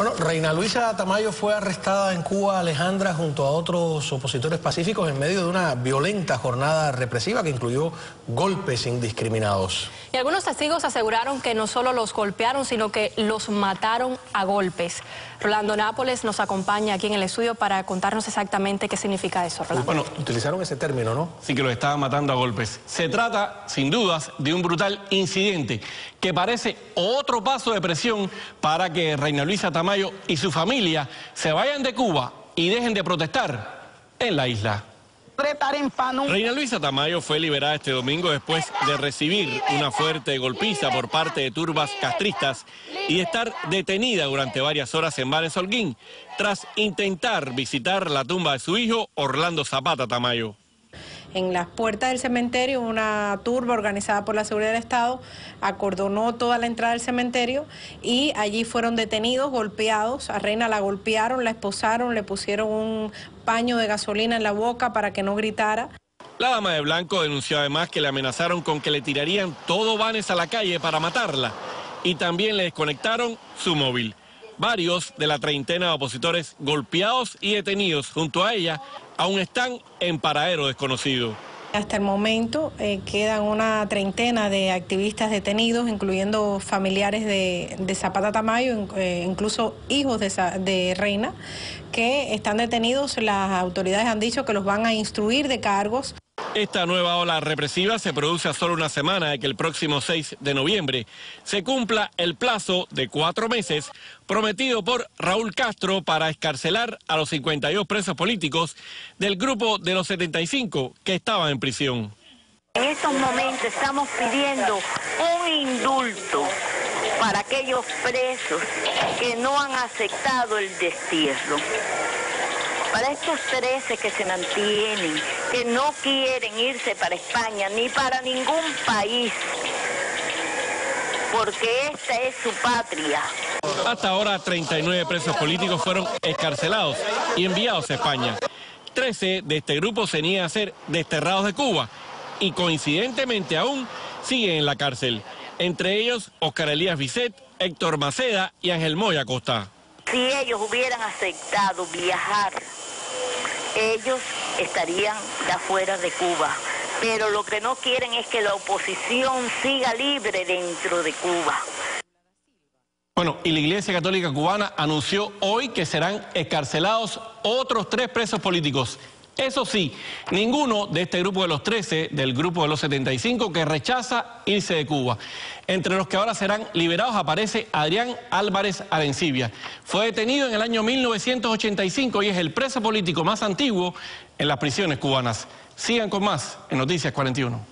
Bueno, Reina Luisa Tamayo fue arrestada en Cuba, Alejandra, junto a otros opositores pacíficos en medio de una violenta jornada represiva que incluyó golpes indiscriminados. Y algunos testigos aseguraron que no solo los golpearon, sino que los mataron a golpes. Rolando Nápoles nos acompaña aquí en el estudio para contarnos exactamente qué significa eso, Rolando. Bueno, utilizaron ese término, ¿no? Sí que lo estaban matando a golpes. Se trata, sin dudas, de un brutal incidente que parece otro paso de presión para que Reina Luisa Tamayo y su familia se vayan de Cuba y dejen de protestar en la isla. Reina Luisa Tamayo fue liberada este domingo después de recibir una fuerte golpiza por parte de turbas castristas y estar detenida durante varias horas en Vares Holguín tras intentar visitar la tumba de su hijo Orlando Zapata Tamayo. En las puertas del cementerio, una turba organizada por la Seguridad del Estado acordonó toda la entrada del cementerio y allí fueron detenidos, golpeados. A Reina la golpearon, la esposaron, le pusieron un paño de gasolina en la boca para que no gritara. La dama de blanco denunció además que le amenazaron con que le tirarían todo vanes a la calle para matarla y también le desconectaron su móvil. Varios de la treintena de opositores golpeados y detenidos junto a ella aún están en paradero desconocido. Hasta el momento eh, quedan una treintena de activistas detenidos, incluyendo familiares de, Zapata Tamayo, eh, incluso hijos de, de, Reina, que están detenidos. Las autoridades han dicho que los van a instruir de cargos. Esta nueva ola represiva se produce a solo una semana de que el próximo 6 de noviembre se cumpla el plazo de cuatro meses prometido por Raúl Castro para escarcelar a los 52 presos políticos del grupo de los 75 que estaban en prisión. En estos momentos estamos pidiendo un indulto para aquellos presos que no han aceptado el destierro para estos 13 que se mantienen, que no quieren irse para España ni para ningún país, porque esta es su patria. Hasta ahora 39 presos políticos fueron escarcelados y enviados a España. 13 de este grupo se niegan a ser desterrados de Cuba y coincidentemente aún siguen en la cárcel. Entre ellos Oscar Elías Bisset, Héctor Maceda y Ángel Moya Costa. Si ellos hubieran aceptado viajar, ellos estarían de afuera de Cuba. Pero lo que no quieren es que la oposición siga libre dentro de Cuba. Bueno, y la Iglesia Católica Cubana anunció hoy que serán escarcelados otros tres presos políticos eso sí, ninguno de este grupo de los 13, del grupo de los 75, que rechaza irse de Cuba. Entre los que ahora serán liberados aparece Adrián Álvarez Arencibia. Fue detenido en el año 1985 y es el preso político más antiguo en las prisiones cubanas. Sigan con más en Noticias 41.